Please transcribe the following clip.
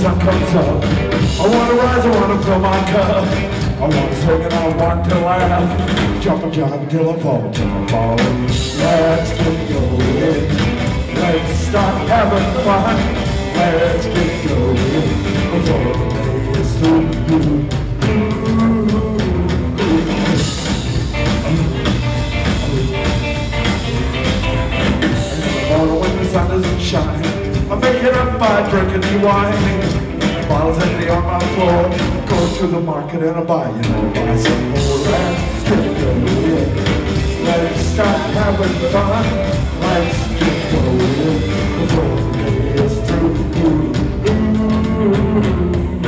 sun comes up. I wanna rise, I wanna fill my cup. I wanna swing and I want to laugh. Jump and jive until I fall, till I fall. Let's get going. Let's start having fun. Let's get going before the day is through. When the sun isn't shining, I'm making up my drinking wine. Bottles empty on my floor. Go to the market and I buy, you know, buy some more land. Drink a little. Let's start having fun. Let's drink a little. The world is through. Ooh, ooh, ooh.